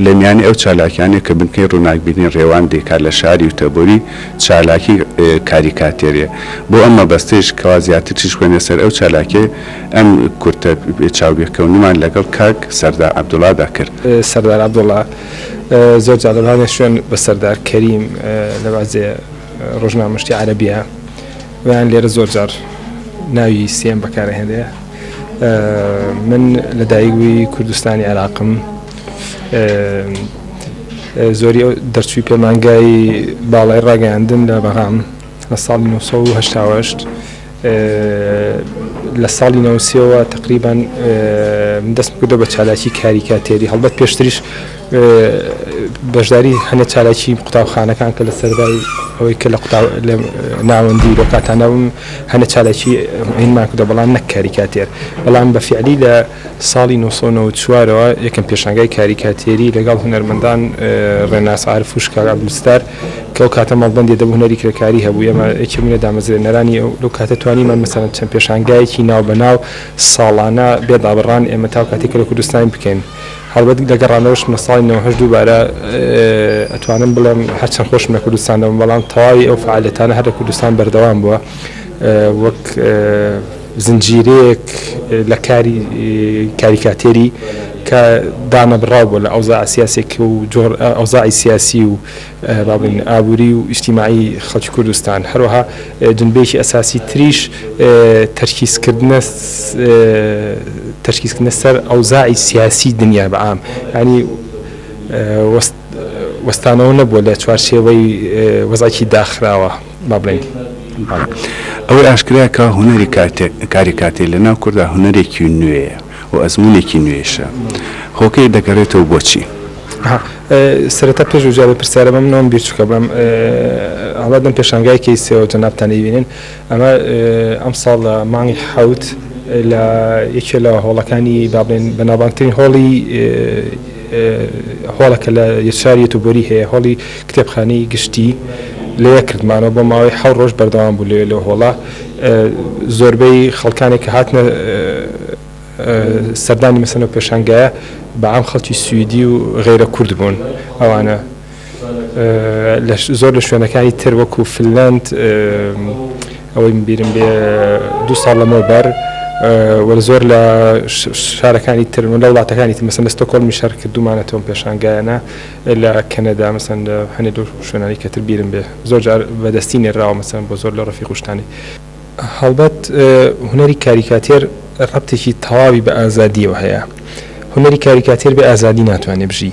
لە میانی ئەو چالاکیانەی کە بنکەی ڕووناکبیری ڕێوان دەیکات لە شاری یوتێبۆری چالاکی کاریکاتێریە بۆ ئەم مەبەستەیش کەوا زیاتر تیشک بەنێ سەر ئەو چالاکیەی ئەم کورتە چاوبێکەونمان لەگەڵ کاک سەردار عەبدوڵادا کرد. سەردار عەبدوڵا زۆر جار دەبانێ شوێن بە سەردار کەریم لە بەعزێ ڕۆژنامەشتی عەرەبیە وەیان لێرە زۆر جار ناوی سێم بەکارەهێنێ من لە دایک بووی کوردستانی عێراقم زۆری ئەو دەرچووی پەیمانگای باڵای ڕاگەیاندن لە بەغام لە ساڵ 1970 لە ساڵی نەوسیەوە تقریبان دەست بکردە بە چالاکی کاریکاتێری هەڵبەت پێشتریش بەشداری هەنێ چالاکی قوتابخانەکان کە لە سەرای ئەوەی کە لە قوتا لە ناوەندی لۆکاتانەوم هەنە چالاکی ئینماکدە بەڵام نەک کاریکاتێر بەڵام بە فعلی لە ساڵی نۆ سەد و نەوەد و چوار ەوە یەکەم پێشانگای کاریکاتێری لەگەڵ هونەرمەندان رێناس عارف و شکاک عەبدولستار کە ئەو کاتە مەڵبەندی ئەدەب و هونەری کرێکاری هەبوو ئێمە یەکێک بووین لە دامەزرێنەرانی ئەو لەو کاتە توانیمان مەسەلەن چەند پێشانگایەکی ناو بە ناو ساڵانە بێ دابڕان ئێمە تاو کاتێک کە لە کوردستان بکەین هەڵبەت لە گەڕانەوەش لە ساڵی نەوەد و هەشت دووبارە ئەتوانم بڵێم هەر چەند خۆشم لە کوردستان نەبووم بەڵام تەواوی ئەو فەعالیەتانە هەر لە کوردستان بەردەوام بووە وەک زنجیرەیەک لە کاری کاریکاتێری کە دانەبڕاو بووە لە ئەوزاع سیاسێک و ئەوزاعی سیاسی و با بڵێین ئابووری و ئیجتیماعی خەڵکی کوردستان، هەروەها جنبەیەکی ئەساسی تریش تەرکیزکردنە تەرکیزکردنە سەر ئەوزاعی سیاسی دنیا بە عام یانی وەستانەوە نەبووە لە چوارچێوەی وەزعێکی داخراوە. ئەوەی ئاشکرایە کە هونەری کاریکاتێر لە ناو کوردا هونەرێکی نوێیە و ئەزموونێکی نوێیشە. هۆکەی دەگەرێتەوە بۆ چی؟ سەرەتا پێش وجاری پرسیارە بەم نۆم بیر چووکە بەم هەڵات بم پێشانگای کەیسەوە جەنابتانی بینن ئەمە ئەم ساڵ لە مانگی حوت لە یەکێ لە هۆڵەکانی بابلێن بەناوبانگترین هۆڵی هۆڵەکە لە یەکچاری یوتوبەری هەیە هۆڵی کتێبخانەی گشتی لەیە کردمانەوە بۆ ماوەی حەو ڕۆژ بەردەوام بوو لەوێ لەو هۆڵە زۆربەی خەڵکانێک کە هاتنە سەردانی مەسەن و پێشانگایە بەعام خەڵکی سوئدی و غەیرە کورد بوون ئەوانە لە زۆر لە شوێنەکانی تر وەکو فنلەند ئەوەی من بیرم بێ دوو ساڵ لەمەوبەر وەرە زۆر لە شارەکانی ترن و لە وڵاتەکانی تر مەسن لە ستۆکۆڵمی شار کردومانە تۆم پێشانگایانە لە کەنەدا مەسن لە هەنێ دو شوێنانی کەتر بیرم بێ زۆر جار بەدەستی نێراوە مەسن بۆ زۆر لە ڕفی قوشتانی هەڵبەت هوەری کاریکاتێر ڕەتێکی تەواوی بە ئازادیەوە هەیە هوەری کاریکاتێر بێ ئازادی ناتوانێ بژی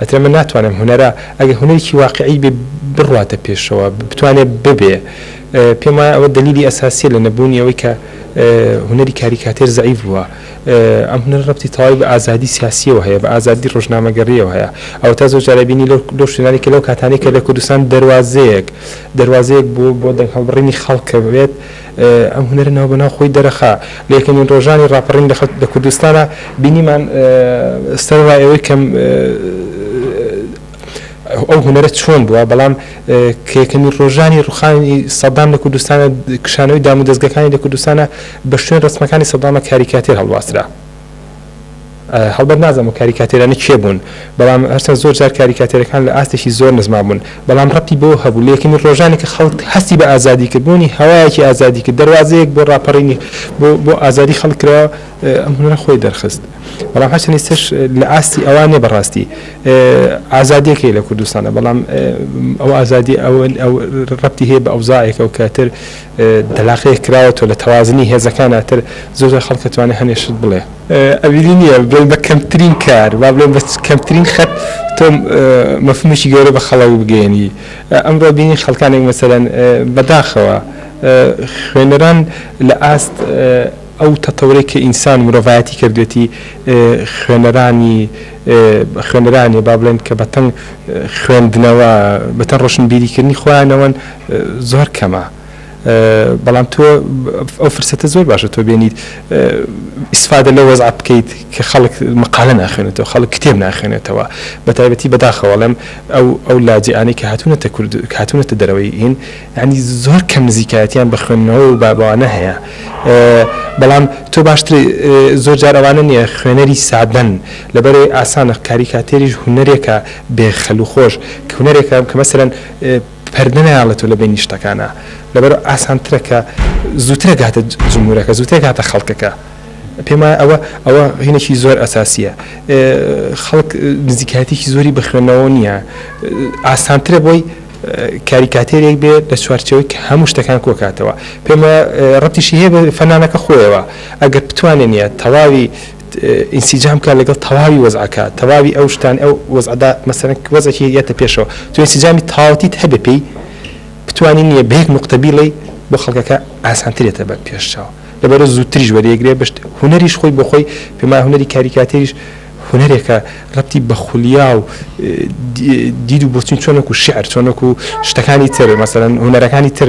ئەترێ من ناتوانم هونەرە ئەگەر هونەرێکی واقیعی بێ بڕواتە پێشەوە بتوانێ ببێ پێم وایە ئەوە دەلیلی ئەساسیە لە نەبوونی ئەوەی کە هونەری کاریکاتێر زەعیف بووە ئەم هونەر ڕەبتی تەواوی بە ئازادی سیاسیەوە هەیە بە ئازادی ڕۆژنامەگەڕیەوە هەیە ئەوە تا زۆر جارە بینی لەو شوێنانی کە لەو کاتانی کە لە کوردستان دەواازەیەک دەواازەیەک بوو بۆ دەنگ هەڵبڕینی خەڵکە بێت ئەم هونەرە ناوبەناو خۆی دەرەخا لە یەکەمین ڕۆژانی ڕاپەڕین لە کوردستانا بینیمان سەرەڕای ئەوەی کە ئەو هونەرە چۆن بووە بەڵام کە یەکەمین ڕۆژانی ڕوخانی سەدام لە کوردستانە کشانەوەی دامودەزگەکانی لە کوردستانە بە شوێن ڕسمەکانی سەدامە کاریکاتێر هەڵواسرا هەڵبەت نازانم و کاریکاتێرانە کێ بوون بەڵام هەرچەند زۆر جار کاریکاتێرەکان لە ئاستێکی زۆر نزما بوون بەڵام ڕەتی بۆ هەبوو لە یەکەمی ڕۆژانی کە خەڵک هەستی بە ئازادی کرد بوونی هەوایەکی ئازادی کرد دەروازەیەک بۆ ڕاپەڕینی بۆ بۆ ئازادی خەڵک کرا ئەم هونەرە خۆی دەرخست بەڵام هەرچەند ئێستش لە ئاستی ئەوان نیە بەڕاستی ئازادیەکەی لە کوردستانە بەڵام ئەو ئازادی ئەوەن ئەو ڕەتی هەیە بە ئەوزاعێکە و کاتر دەلاقەیەک کراوەتەوە لە تەوازنی هێزەکانا تر زۆر جار خەڵک ئەتوانێ هەنێ شت بڵێ. ئەویلی نییە بڵێین بە کەمترین کار با بڵێین بە کەمترین خەت تۆ مەفهومێکی گەورە بە خەڵک بگەیەنی. ئەمڕۆ بینین خەڵکانێک مەسەلەن بە داخەوە خوێنەران لە ئاست ئەو تەتەورەی کە ئینسان و مرۆڤایەتی کردوێتی خوێنەرانی خوێنەرانێ با بڵێین کە بە تەنگ خوێندنەوە بە تەنگ ڕۆشنبیری کردنی خۆیانەوەن، زۆر کەمە بەڵام تۆ ئەو فرسەتە زۆر باشە تۆ بێنیت ئیسفادە لە وەزع بکەیت کە خەڵک مقالە ناخێنێتەوە خەڵک کتێب ناخێنێتەوە بە تایبەتی بەداخەوەڵێم ئەو ئەو لاجیانەی کە هاتوونەتە کورد کاتونەتە دەرەوەی ئین ینی زۆر کەم نزیکایەتیان بە خوێندنەوە و بابوانە هەیە بەڵام تۆ باشتر زۆر جارەوانە نییە خوێنەری سادەن لەبەرەوەی ئاسانە کاریکاتێریش هوەرێکە بێ خەلوخۆش کونەرێکە کە مەسەرەن پەردە نایەڵێتەوە لە بەینی شتەکانا لەبەرئەوە ئاسانترە کە زووتر ئەگاتە جموورەکە زووتر ئەگاتە خەڵکەکە پێم وایە ئەوە ئەوە هینێکی زۆر ئەساسیە خەڵک نزیکایەتێکی زۆری بخوێنەوە نییە ئاسانترە بۆی کاریکاتێرێک بێت لە چوارچەوەی کە هەموو شتەکان کۆکاتەوە پێمە ڕەتیشی هەیە بە فەنانەکە خۆیەوە ئەگەر بتوانێت نیە تەواوی ئینسیجام بکات لەگەڵ تەواوی وەزعەکە، تەواوی ئەو شتانەی ئەو وەزعەدا مەسەلەن وەزعێکی یەتە پێشەوە، تۆ ئینسیجامی تەواوەتیت هەبێ پێی، بتوانی نییە بە یەک نوقتە بیڵێی بۆ خەڵکەکە ئاسانتر یەتە بەر پێش چاو، لەبەرئەوە زووتریش وەریەگرێ بشت، هونەریش خۆی بۆ خۆی پێم وایە هونەری کاریکاتێریش هونەرێکە رەبتی بە خولیا و دید و بۆچوون چۆن وەکوو شیعر چۆن وەکوو شتەکانی تر مەسەلەن هونەرەکانی تر،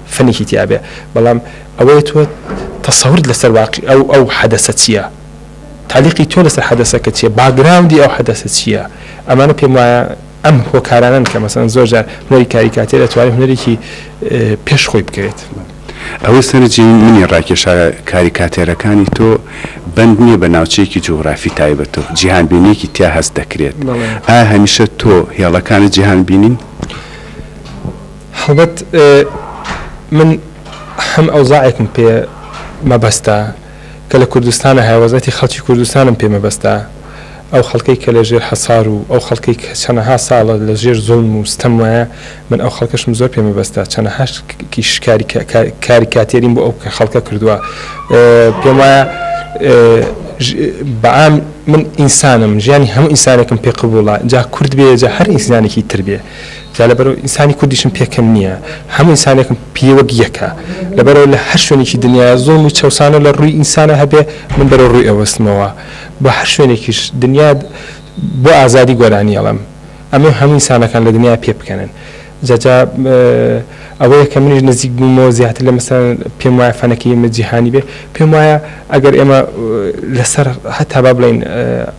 فنیکی تیا بێ بەڵام ئەوەی تۆ تەسەورت لەسەر واقی ئەو ئەو حەدەسە چیە تالیقی تۆ لەسەر حەدەسەکە چیە باگراوندی ئەو حەدەسە چیە ئەمانە پێم وایە ئەم هۆکارانەن کە مەسەن زۆر جار هونەری کاریکاتێر ئەتوانێت هونەرێکی پێش خۆی بکەێت. ئەوەی سەرنجی منی ڕاکێشا کاریکاتێرەکانی تۆ بەند نییە بە ناوچەیەکی جوغرافی تایبەت و جیهانبینیەکی تیا هەست دەکرێت ئایا هەمیشە تۆ هێڵەکانت جیهانبینین؟ هەڵبەت من هەم ئەوزاعێکم پێ مەبەستە کە لە کوردستانە هەیە، وەزعیەتی خەڵکی کوردستانم پێ مەبەستە، ئەو خەڵکەی کە لە ژێر حەسار و ئەو خەڵکەی کە چەنەها ساڵە لە ژێر زوڵم و ستەم وایە، من ئەو خەڵکەشم زۆر پێ مەبەستە، چەنەها شکاری کاریکاتێریم بۆ ئەو خەڵکە کردووە، پێم وایە بە عام من ئینسانم، ژیانی هەموو ئینسانێکم پێ قبووڵە، جا کورد بێ جا هەر ئینسانێکی تر بێ. جا لەبەرئەوەی ئینسانی کوردیشم پێ کەم نییە، هەموو ئینسانێکم پیی وەک یەکە، لەبەرئەوە لە هەر شوێنێکی دنیایە زوڵم و چەوسانە لە ڕووی ئینسانا هەبێ من بەرەو ڕووی ئەوەستمەوە بۆ هەر شوێنێکیش دنیا بۆ ئازادی گۆرانی ئەڵێم ئەمەی هەموو ئینسانەکان لە دنیا پێ بکەنن جا جا ئەوەیە کە منیش نزیک بوومەوە زیاتر لە مەسەن پێم وایە فەنەکە ئێمە جیهانی بێ پێم وایە ئەگەر ئێمە لەسەر هەتا با بڵین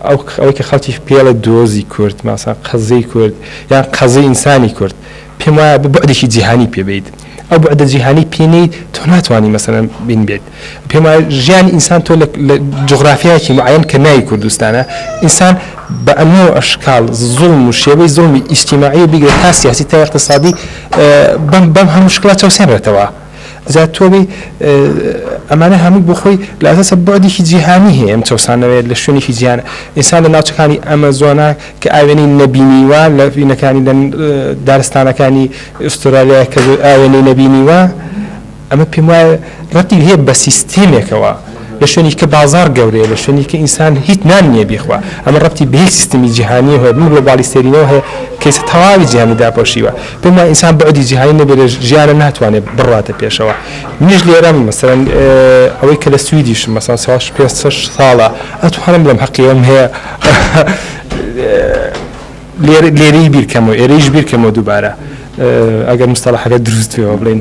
ئەو ئەوەی کە خەڵکی پێڵە دۆزی کورد ماسا قەزەی کورد یان قەزیەی ئینسانی کورد پێم وایە بە بوعدێکی جیهانی پێ بێیت ئەو بوعدە جیهانی پێ نێیت تۆ ناتوانی مەسەلەن بین بێت پێم وایە ژیانی ئینسان تۆ لە جوغرافیایەکی معەن کە ناوی کوردستانە ئینسان بە ئەمەو ئەشکال زوڵم و شێوەی زوڵمی ئیجتیماعی و بیگرە تا سیاسی تا ئیقتسادی بەم بەم هەموو شکڵە چەوسێنرێتەوە. جا تۆ بێی ئەمانە هەمووی بۆ خۆی لە ئەساسا بوعدێکی جیهانی هەیە ئەم چەوسانەوەیە لە شوێنێکی جیهانە ئینسان لە ناوچەکانی ئەمەزۆنە کە ئاوێنەی نەبینیوە لە فینەکانی لە دارستانەکانی ئوسترالیا کە ئاوێنەی نەبینیوە ئەمە پێم وایە ڕەتی هەیە بە سیستێمێکەوە لە شوێنیک کە بازاڕ گەورەیە، لە شوێنیک کە ئینسان هیچ نان نییە بیخوا، ئەمە ڕەبتی بە هیچ سیستمی جیهانیی هۆیە، بەم گلۆبالیستێرینەوە هەیە کە ئیستا تەواوی جیهانی داپۆشیوە، پێم وایە ئینسان بوعدی جیهانی نەبێ لە ژیانا ناتوانێ بڕواتە پێشەوە، منیش لێرەم مەسەلەن ئەوەی کە لە سویدیشم مەسەڵەن ساڵ پێنج شەش ساڵە ئەتوانم بڵێم هەقی ئەوەم هەیە لێرەی بیر کەمەوە ئێرەیش بیر کەمەوە دووبارە ئەگەر مستەڵەحەکە دروست بێ وا بڵێین.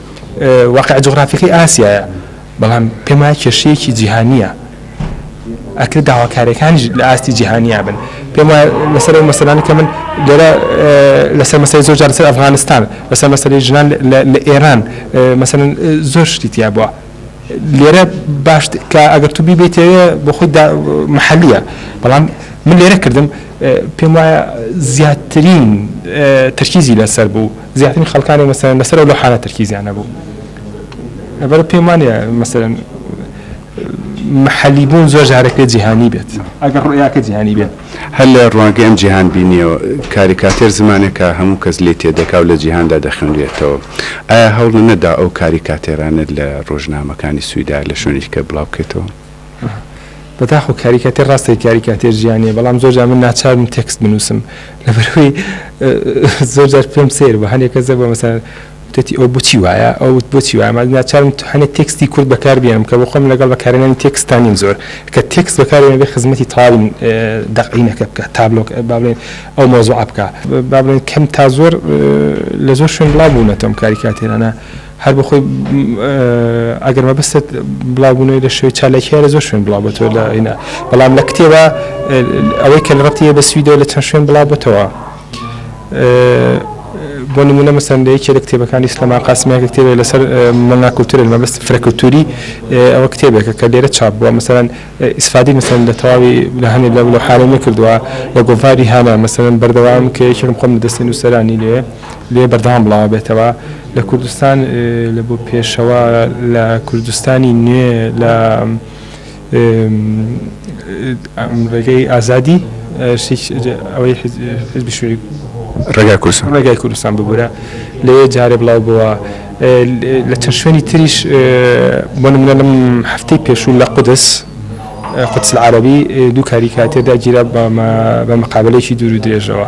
واقیع جوغرافیەکەی ئاسیایە، بەڵام پێم وایە کێشەیەکی جیهانییە، ئەکرێ داواکارییەکانیش لە ئاستی جیهانییا بن، پێم وایە لەسەر ئەو مەسەلانە کە من لێرە لەسەر مەسەلەی زۆر جار لەسەر ئەفغانستان، لەسەر مەسەلەی ژنان لە ئێران مەسەلەن زۆر شتی تیا بووە، لێرە باش کە ئەگەر تو بیبەیتەوێ بۆ خۆی دا مەحەلییە، بەڵام من لێرە کردم پێم وایە زیاترین تەرکیزی لەسەر بوو. زیاترین خەڵکانی مەسەلەن لەسەر ئەو لۆحانە تەرکیزیان هەبوو لەبەر پێم وانە مەسەلەن محلی بوون زۆر جارێک لێ جیهانی بێت ئەگەر ڕویاکە جیهانی بێت هەر لە ڕوانگەی ئەم جیهان بینیەوە کاریکاتێر زمانێکە هەموو کەس لێ تێدەگا و لە جیهاندا دەخوێنرێتەوە ئایا هەوڵ نەدا ئەو کاریکاتێرانە لە ڕۆژنامەکانی سویدا لە شوێنی دیکە بڵاو بکرێتەوە؟ بەداخەوە کاریکاتێر ڕاستەی کاریکاتێر جیا نییە بەڵام زۆر جار من ناچارم تێکست بنووسم لەبەرەوەی زۆر جار پێم سیر بە هەنێکە زە بە مەسەر وتەتی ئەو بچی وایە ئەو بچی وایە مادی ناچارم هەنێک تێکستی کورد بەکاربیێنم کە بۆ خۆم لەگەڵ بەکارێنانی تێکستانیم زۆر کە تێکست بەکارێنە بێ خزمەتی تاوین دەقینەکە بکە تابلۆک بابلێن ئەو مۆزوع بکە بابلێن کەم تا زۆر لە زۆر شوێن بڵاو بوونەتەوەم کاریکاتێرانە هەر بۆ خۆی ئەگەر مەبەستت بڵاو بوونەوەی لە شوێی چالاکی هەرە زۆر شوێن بڵاو بۆتەوە لە ئینا بەڵام لە کتێبە ئەوەی کە لە ڕەتیە بە سویدەوە لە چەند شوێن بڵاو بۆتەوە بۆ نمونە مەسەن لە یەکێ لە کتێبەکانی سلەما قاسمیاکە کتێبێ لەسەر مەنا کولتورە مەبست فرەکەوتوری ئەوە کتێبێکە کە لێرە چاپ بووە مەسەرەن ئیسفادی مەسەن لە تەواوی لە هەنێ لە لە حالەمی کردووە لە گۆڤاری هانا مەسەرەن بەردەوام کە یەکێکم خۆم دەستی نووسەرانی لێ لێ بەردەوام بڵاوە بێتەوە لە کوردستان لە بۆ پێشەوە لە کوردستانی نوێ لە ڕێگەی ئازادی ئەوەی حزبشوی ڕێگای کوردستان ڕێگای کوردستان ببوورە لەوێ جارێ بڵاو بووە لە چەند شوێنی تریش بۆ منە لەم هەفتەی پێشوو لە قودس قدس العربی دوو کاریکاتێدا گیرا بە مقابلێکی دوور و درێژەوە